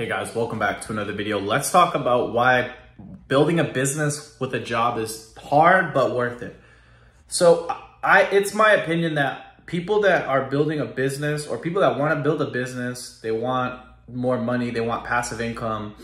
Hey guys, welcome back to another video. Let's talk about why building a business with a job is hard but worth it. So I it's my opinion that people that are building a business or people that want to build a business, they want more money, they want passive income.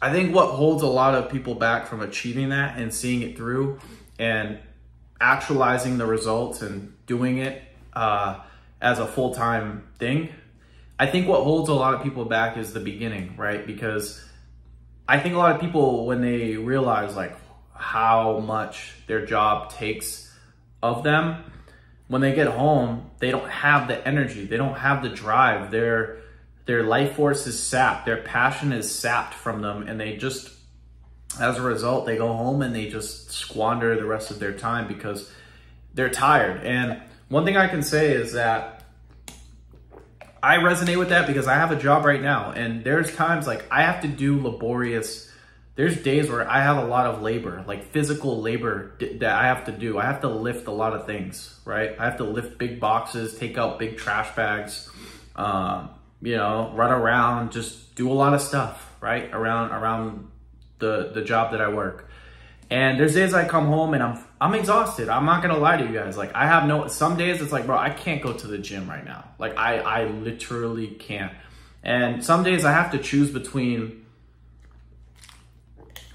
I think what holds a lot of people back from achieving that and seeing it through and actualizing the results and doing it uh, as a full-time thing I think what holds a lot of people back is the beginning, right? Because I think a lot of people, when they realize like how much their job takes of them, when they get home, they don't have the energy, they don't have the drive. Their their life force is sapped, their passion is sapped from them, and they just, as a result, they go home and they just squander the rest of their time because they're tired. And one thing I can say is that I resonate with that because I have a job right now and there's times like I have to do laborious there's days where I have a lot of labor, like physical labor that I have to do. I have to lift a lot of things, right? I have to lift big boxes, take out big trash bags, um, you know, run around, just do a lot of stuff, right? Around around the the job that I work. And there's days I come home and I'm I'm exhausted. I'm not gonna lie to you guys. Like I have no some days it's like, bro, I can't go to the gym right now. Like I I literally can't. And some days I have to choose between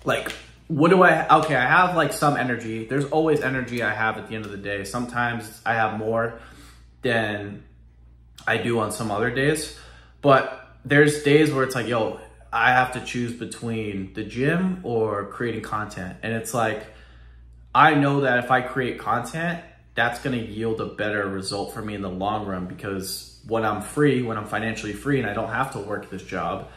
like what do I okay, I have like some energy. There's always energy I have at the end of the day. Sometimes I have more than I do on some other days. But there's days where it's like, yo, I have to choose between the gym or creating content. And it's like, I know that if I create content, that's going to yield a better result for me in the long run because when I'm free, when I'm financially free and I don't have to work this job,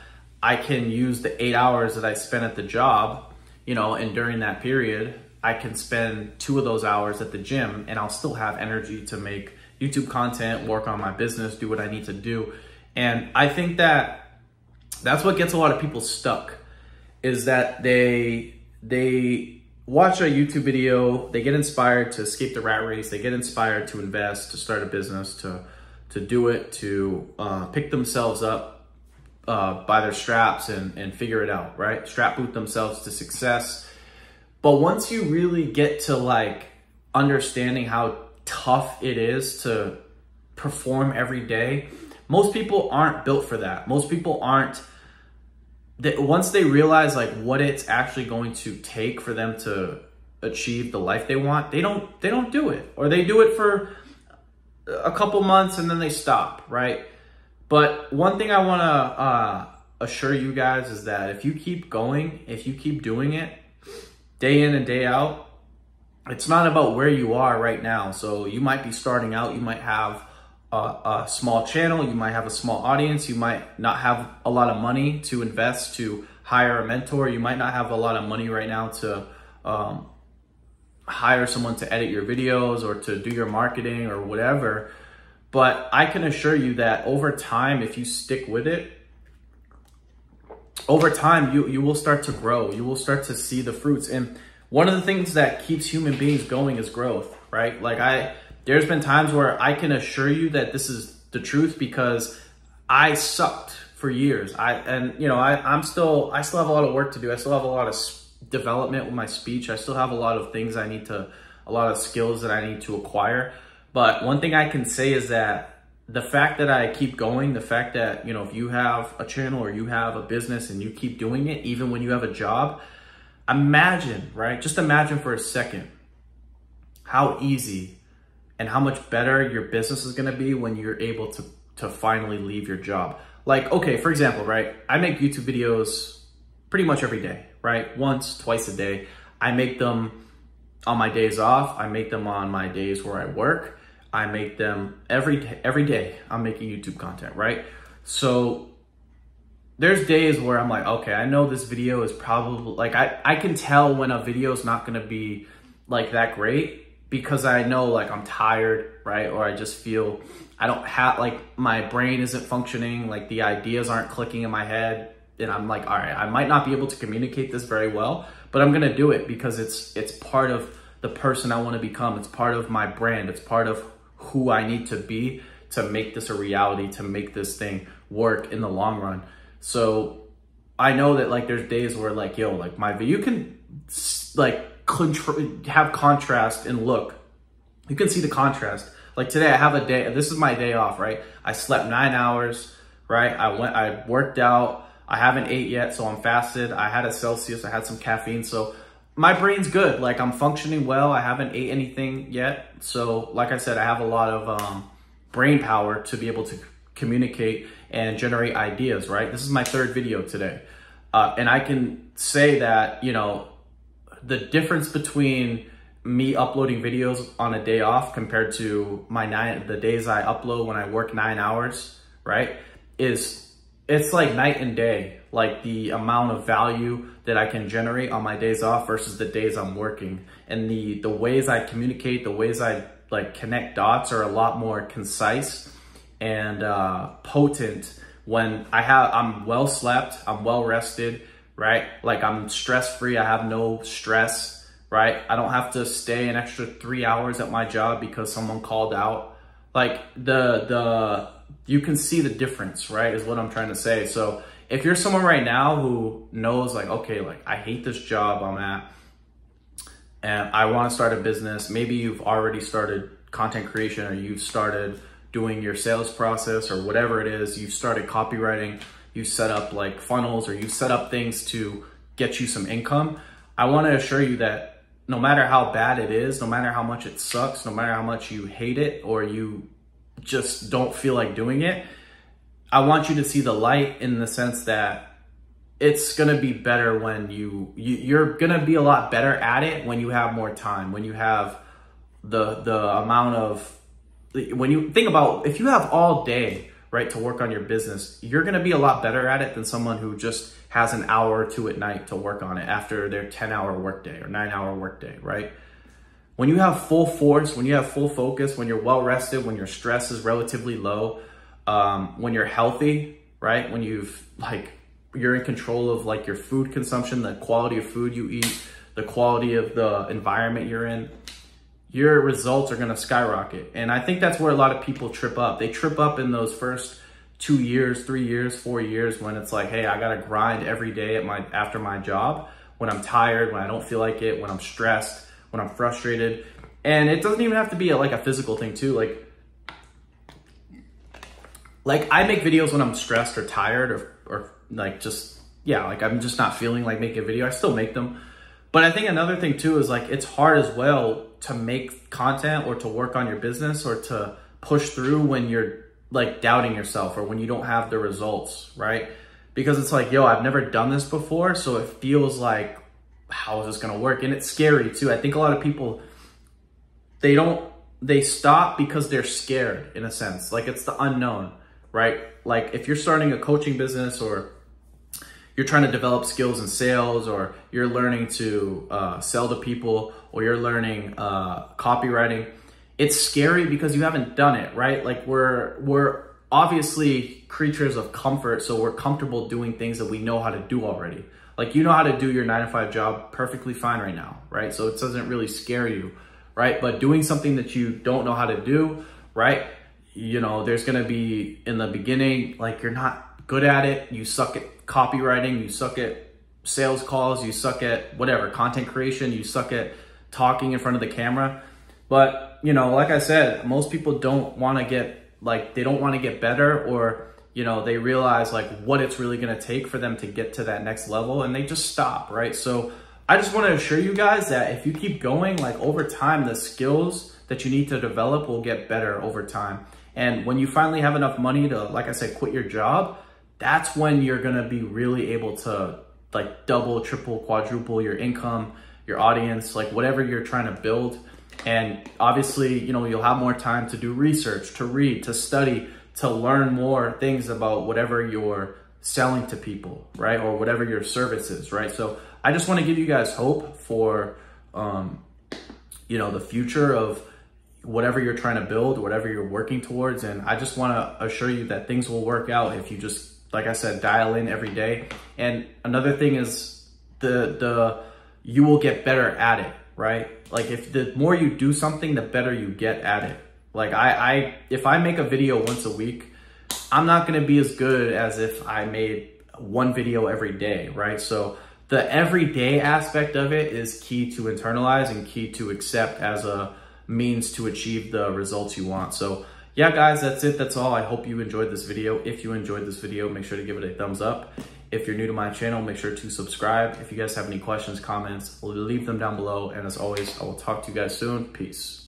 I can use the eight hours that I spent at the job, you know, and during that period, I can spend two of those hours at the gym and I'll still have energy to make YouTube content, work on my business, do what I need to do. And I think that that's what gets a lot of people stuck is that they they watch a YouTube video, they get inspired to escape the rat race, they get inspired to invest, to start a business, to to do it, to uh, pick themselves up uh, by their straps and, and figure it out, right? Strap boot themselves to success. But once you really get to like understanding how tough it is to perform every day, most people aren't built for that. Most people aren't that once they realize like what it's actually going to take for them to achieve the life they want, they don't they don't do it or they do it for a couple months and then they stop, right? But one thing I want to uh, assure you guys is that if you keep going, if you keep doing it day in and day out, it's not about where you are right now. So you might be starting out, you might have a, a, small channel, you might have a small audience, you might not have a lot of money to invest to hire a mentor, you might not have a lot of money right now to um, hire someone to edit your videos or to do your marketing or whatever. But I can assure you that over time, if you stick with it, over time you you will start to grow. You will start to see the fruits. And one of the things that keeps human beings going is growth, right? Like I there's been times where I can assure you that this is the truth because I sucked for years. I and you know I I'm still I still have a lot of work to do. I still have a lot of development with my speech. I still have a lot of things I need to a lot of skills that I need to acquire. But one thing I can say is that the fact that I keep going, the fact that, you know, if you have a channel or you have a business and you keep doing it even when you have a job, imagine, right? Just imagine for a second how easy and how much better your business is going to be when you're able to to finally leave your job. Like, okay, for example, right? I make YouTube videos pretty much every day, right? Once, twice a day. I make them on my days off. I make them on my days where I work. I make them every every day. I'm making YouTube content, right? So there's days where I'm like, okay, I know this video is probably like I I can tell when a video is not going to be like that great because I know like I'm tired, right? Or I just feel I don't have like my brain isn't functioning, like the ideas aren't clicking in my head. And I'm like, all right, I might not be able to communicate this very well, but I'm gonna do it because it's it's part of the person I want to become. It's part of my brand. It's part of who I need to be to make this a reality, to make this thing work in the long run. So I know that like there's days where like, yo, like my you can like contr- have contrast and look. You can see the contrast. Like today I have a day, this is my day off, right? I slept nine hours, right? I went, I worked out. I haven't ate yet, so I'm fasted. I had a Celsius, I had some caffeine. So my brain's good. Like I'm functioning well. I haven't ate anything yet. So like I said, I have a lot of um, brain power to be able to communicate and generate ideas, right? This is my third video today. Uh, and I can say that, you know, the difference between me uploading videos on a day off compared to my nine, the days I upload when I work nine hours, right? Is it's like night and day, like the amount of value that I can generate on my days off versus the days I'm working. And the, the ways I communicate, the ways I like connect dots are a lot more concise and uh, potent when I have, I'm well slept, I'm well rested, right? Like I'm stress free, I have no stress, right? I don't have to stay an extra three hours at my job because someone called out. Like the, the, you can see the difference, right? Is what I'm trying to say. So if you're someone right now who knows like, okay, like I hate this job I'm at and I want to start a business, maybe you've already started content creation or you've started doing your sales process or whatever it is, you've started copywriting, you set up like funnels or you set up things to get you some income. I want to assure you that no matter how bad it is, no matter how much it sucks, no matter how much you hate it or you just don't feel like doing it, I want you to see the light in the sense that it's gonna be better when you, you you're gonna be a lot better at it when you have more time, when you have the the amount of when you think about if you have all day right to work on your business you're going to be a lot better at it than someone who just has an hour or two at night to work on it after their 10 hour workday or 9 hour workday right when you have full force, when you have full focus, when you're well rested, when your stress is relatively low, um, when you're healthy, right? When you've like, you're in control of like your food consumption, the quality of food you eat, the quality of the environment you're in, your results are going to skyrocket. And I think that's where a lot of people trip up. They trip up in those first two years, three years, four years when it's like, hey, I got to grind every day at my after my job when I'm tired, when I don't feel like it, when I'm stressed when I'm frustrated. And it doesn't even have to be a, like a physical thing too. Like, like I make videos when I'm stressed or tired or, or like just, yeah, like I'm just not feeling like making a video. I still make them. But I think another thing too is like, it's hard as well to make content or to work on your business or to push through when you're like doubting yourself or when you don't have the results, right? Because it's like, yo, I've never done this before. So it feels like how is this going to work? And it's scary too. I think a lot of people, they don't, they stop because they're scared in a sense. Like it's the unknown, right? Like if you're starting a coaching business or you're trying to develop skills in sales or you're learning to uh, sell to people or you're learning uh, copywriting, it's scary because you haven't done it, right? Like we're, we're obviously creatures of comfort. So we're comfortable doing things that we know how to do already. Like you know how to do your nine to five job perfectly fine right now, right? So it doesn't really scare you, right? But doing something that you don't know how to do, right? You know, there's gonna be in the beginning, like you're not good at it, you suck at copywriting, you suck at sales calls, you suck at whatever, content creation, you suck at talking in front of the camera. But, you know, like I said, most people don't wanna get, like, they don't wanna get better or you know, they realize like what it's really going to take for them to get to that next level and they just stop, right? So I just want to assure you guys that if you keep going, like over time, the skills that you need to develop will get better over time. And when you finally have enough money to, like I said, quit your job, that's when you're going to be really able to like double, triple, quadruple your income, your audience, like whatever you're trying to build. And obviously, you know, you'll have more time to do research, to read, to study, to learn more things about whatever you're selling to people, right? Or whatever your service is, right? So I just want to give you guys hope for, um, you know, the future of whatever you're trying to build, whatever you're working towards. And I just want to assure you that things will work out if you just, like I said, dial in every day. And another thing is the, the, you will get better at it, right? Like if the more you do something, the better you get at it. Like I, I, if I make a video once a week, I'm not gonna be as good as if I made one video every day, right? So the everyday aspect of it is key to internalize and key to accept as a means to achieve the results you want. So yeah, guys, that's it. That's all. I hope you enjoyed this video. If you enjoyed this video, make sure to give it a thumbs up. If you're new to my channel, make sure to subscribe. If you guys have any questions, comments, leave them down below. And as always, I will talk to you guys soon. Peace.